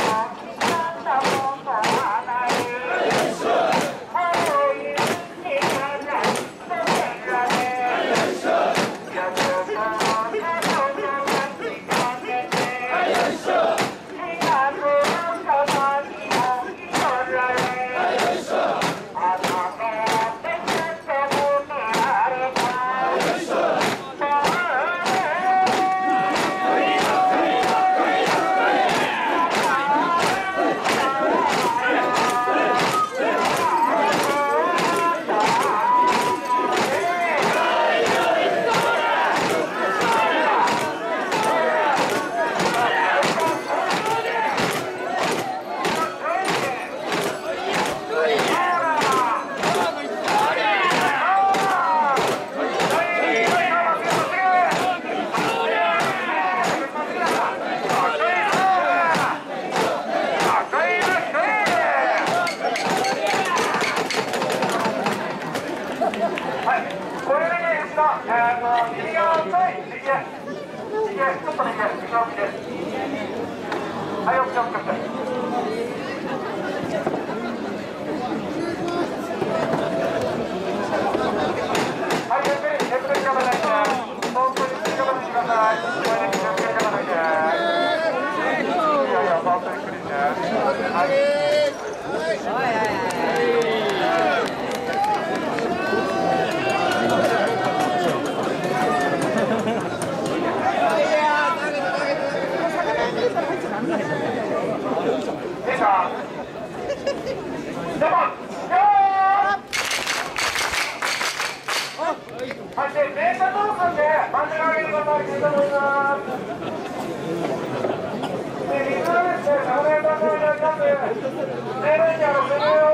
Hãy subscribe cho 右へ、ちょっと右へ、右奥。はい、そして電車倒すでん上げい。し。はで、ごい。ただきます。